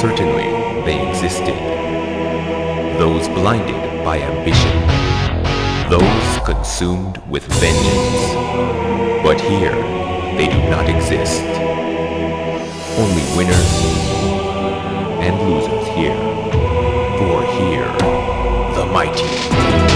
Certainly, they existed. Those blinded by ambition. Those consumed with vengeance. But here, they do not exist. Only winners and losers here. For here, the mighty